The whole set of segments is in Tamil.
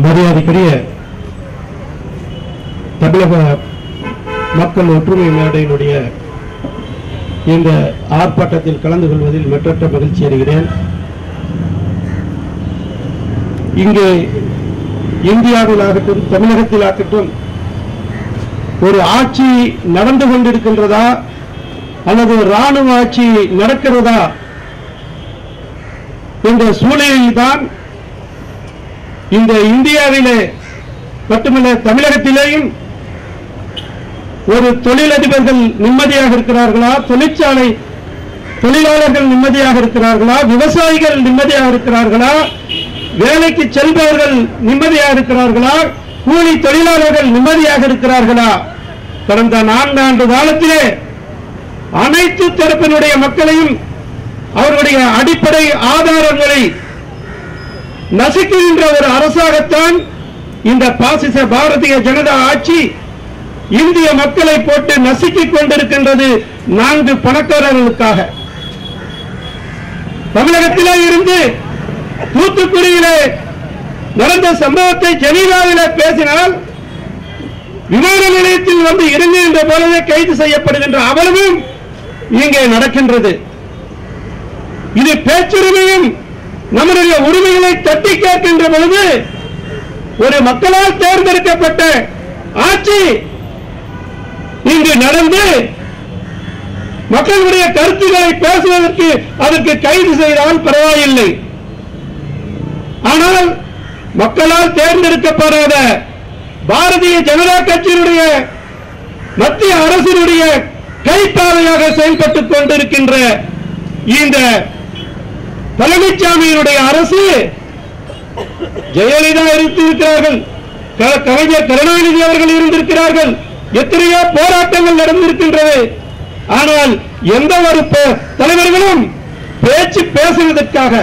மரியாதைக்குரிய தமிழக மக்கள் ஒற்றுமை மேடையினுடைய இந்த ஆர்ப்பாட்டத்தில் கலந்து கொள்வதில் மற்றற்ற மகிழ்ச்சி அடைகிறேன். இங்கே இந்தியாவில் ஆகட்டும் தமிழகத்தில் ஆகட்டும் ஒரு ஆட்சி நடந்து கொண்டிருக்கின்றதா அல்லது ராணுவ ஆட்சி நடக்கிறதா என்ற சூழலில்தான் இந்த இந்தியாவிலே மட்டுமல்ல தமிழகத்திலேயும் ஒரு தொழிலதிபர்கள் நிம்மதியாக இருக்கிறார்களா? தொழிற்சாலை தொழிலாளர்கள் நிம்மதியாக இருக்கிறார்களா? விவசாயிகள் நிம்மதியாக இருக்கிறார்களா? வேலைக்கு செல்பவர்கள் நிம்மதியாக இருக்கிறார்களா? கூலி தொழிலாளர்கள் நிம்மதியாக இருக்கிறார்களா? கடந்த நான்காண்டு காலத்திலே அனைத்து தரப்பினுடைய மக்களையும் அவர்களுடைய அடிப்படை ஆதாரங்களை நசுக்குகின்ற ஒரு அரசாகத்தான் இந்த பாசிச பாரதிய ஜனதா ஆட்சி இந்திய மக்களை போட்டு நசுக்கிக் கொண்டிருக்கின்றது நான்கு பணக்காரர்களுக்காக. தமிழகத்திலே இருந்து தூத்துக்குடியிலே நடந்த சம்பவத்தை ஜெனீவாவிலே பேசினால் விமான நிலையத்தில் வந்து இறங்குகின்ற போலவே கைது செய்யப்படுகின்ற அவலமும் இங்கே நடக்கின்றது. இது பேச்சுரிமையும் நம்முடைய உரிமைகளை தட்டி கேட்கின்ற பொழுது ஒரு மக்களால் தேர்ந்தெடுக்கப்பட்ட ஆட்சி இங்கு நடந்து மக்களுடைய கருத்துக்களை பேசுவதற்கு அதற்கு கைது செய்தால் பரவாயில்லை. ஆனால் மக்களால் தேர்ந்தெடுக்கப்படாத பாரதிய ஜனதா கட்சியினுடைய மத்திய அரசினுடைய கைப்பாவையாக செயல்பட்டுக் கொண்டிருக்கின்ற இந்த பழனிசாமியினுடைய அரசு ஜெயலலிதா இருந்திருக்கிறார்கள். கலைஞர் கருணாநிதி அவர்கள் இருந்திருக்கிறார்கள். எத்தனையோ போராட்டங்கள் நடந்திருக்கின்றது. ஆனால் எந்த ஒரு தலைவர்களும் பேச்சு பேசுவதற்காக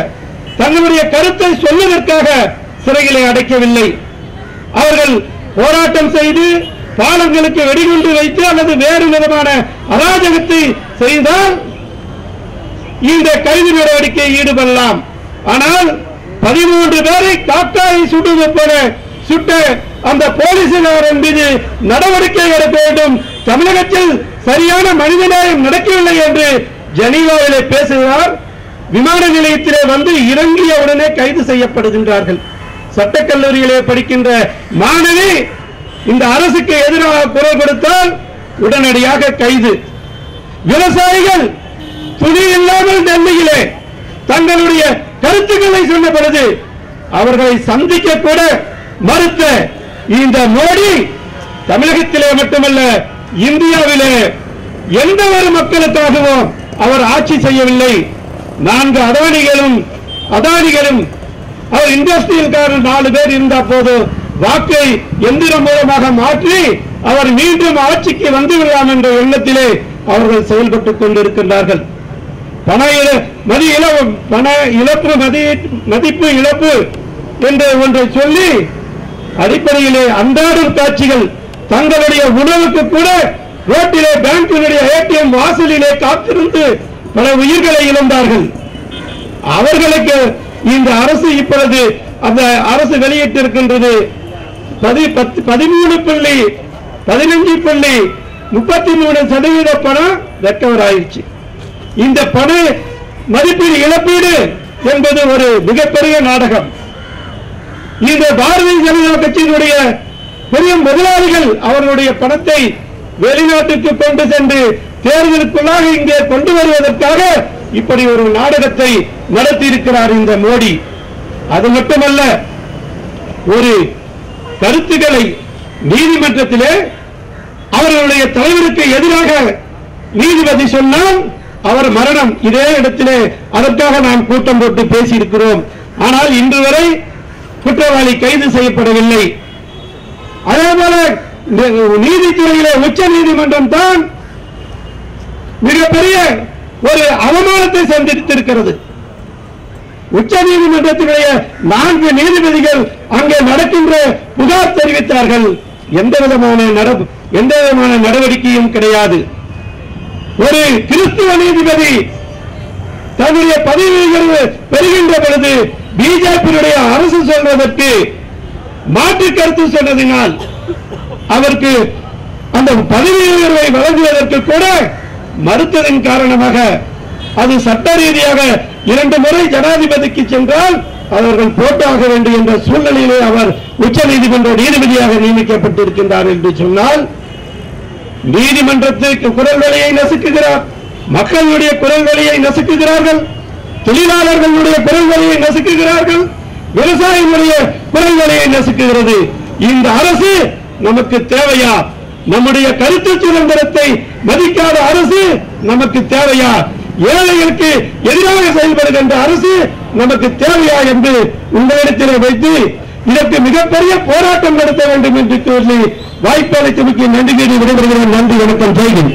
தங்களுடைய கருத்தை சொல்வதற்காக சிறைகளை அடைக்கவில்லை. அவர்கள் போராட்டம் செய்து பாலங்களுக்கு வெடிகுண்டு வைத்து அல்லது வேறு விதமான அராஜகத்தை செய்தால் இந்த கைது நடவடிக்கை ஈடுபடலாம். ஆனால் பதிமூன்று பேரை காக்காயை சுடுவது போல சுட்டு அந்த போலீசினாரின் மீது நடவடிக்கை எடுக்க வேண்டும். தமிழகத்தில் சரியான மனிதநேயம் நடக்கவில்லை என்று ஜெனீவாவிலே பேசுகிறார். விமான நிலையத்திலே வந்து இறங்கிய உடனே கைது செய்யப்படுகின்றார்கள். சட்டக்கல்லூரியிலே படிக்கின்ற மாணவி இந்த அரசுக்கு எதிராக குரல் கொடுத்தால் உடனடியாக கைது. விவசாயிகள் துணி இல்லாமல் டெல்லியிலே தங்களுடைய கருத்துக்களை சொன்ன பொழுது அவர்களை சந்திக்க கூட மறுத்த இந்த மோடி தமிழகத்திலே மட்டுமல்ல இந்தியாவிலே எந்த ஒரு மக்களுக்காகவும் அவர் ஆட்சி செய்யவில்லை. நான்கு அதானிகளும் அதானிகளும் அவர் இண்டஸ்ட்ரியல்காரர் நாலு பேர் இருந்த போது வாக்கை எந்திரம் மூலமாக மாற்றி அவர் மீண்டும் ஆட்சிக்கு வந்து விடலாம் என்ற எண்ணத்திலே அவர்கள் செயல்பட்டுக் கொண்டிருக்கின்றார்கள். பண இழ- மதி இழப்பு பண இழப்பு மதி மதிப்பு இழப்பு என்று ஒன்றை சொல்லி அடிப்படையிலே அன்றாடும் காட்சிகள் தங்களுடைய உணவுக்கு கூட ரோட்டிலே பேங்கினுடைய ஏடிஎம் வாசலிலே காத்திருந்து பல உயிர்களை இழந்தார்கள். அவர்களுக்கு இந்த அரசு இப்பொழுது அந்த அரசு வெளியிட்டிருக்கின்றது பதி பத்து பதிமூணு புள்ளி பதினஞ்சு புள்ளி முப்பத்தி மூணு சதவீத பணம் ரெக்கவர் ஆயிடுச்சு. இந்த பண மதிப்பீடு இழப்பீடு என்பது ஒரு மிகப்பெரிய நாடகம். இந்த பாரதிய ஜனதா கட்சியினுடைய பெரிய முதலாளிகள் அவர்களுடைய பணத்தை வெளிநாட்டுக்கு கொண்டு சென்று தேர்தலுக்குள்ளாக இங்கே கொண்டு வருவதற்காக இப்படி ஒரு நாடகத்தை நடத்தியிருக்கிறார் இந்த மோடி. அது மட்டுமல்ல ஒரு கருத்துக்களை நீதிமன்றத்திலே அவர்களுடைய தலைவருக்கு எதிராக நீதிபதி சொன்னால் அவர் மரணம் இதே இடத்திலே அதற்காக நாம் கூட்டம் போட்டு பேசியிருக்கிறோம். ஆனால் இன்று வரை குற்றவாளி கைது செய்யப்படவில்லை. அதே போல நீதித்துறையிலே உச்ச நீதிமன்றம் தான் மிகப்பெரிய ஒரு அவமானத்தை சந்தித்திருக்கிறது. உச்ச நீதிமன்றத்தினுடைய நான்கு நீதிபதிகள் அங்கே நடக்கின்ற புகார் தெரிவித்தார்கள். எந்த விதமான நட- எந்த விதமான நடவடிக்கையும் கிடையாது. ஒரு கிறிஸ்துவ நீதிபதி தன்னுடைய பதவி பெறுகின்ற பொழுது பிஜேபியுடைய அரசு சொல்வதற்கு மாற்று கருத்து சொன்னதினால் அவருக்கு அந்த பதவி உயர்வை வழங்குவதற்கு கூட மறுத்ததன் காரணமாக அது சட்ட ரீதியாக இரண்டு முறை ஜனாதிபதிக்கு சென்றால் அவர்கள் போட்டாக வேண்டும் என்ற சூழ்நிலையிலே அவர் உச்ச நீதிமன்ற நீதிபதியாக நியமிக்கப்பட்டிருக்கின்றார் என்று சொன்னால் நீதிமன்றத்திற்கு குரல் வழியை நசுக்குகிறார். மக்களுடைய குரல் வழியை நசுக்குகிறார்கள். தொழிலாளர்களுடைய குரல் வழியை நசுக்குகிறார்கள். விவசாயிகளுடைய குரல் வழியை நசுக்குகிறது. இந்த அரசு நமக்கு தேவையா? நம்முடைய கருத்து சுதந்திரத்தை மதிக்காத அரசு நமக்கு தேவையா? ஏழைகளுக்கு எதிராக செயல்படுகின்ற அரசு நமக்கு தேவையா என்று உங்களிடத்தில் வைத்து இதற்கு மிகப்பெரிய போராட்டம் நடத்த வேண்டும் என்று சொல்லி வாய்ப்பளித்தமைக்கு நன்றி கேட்டு விடைபெறுகிறேன். நன்றி வணக்கம். ஜெய்கின்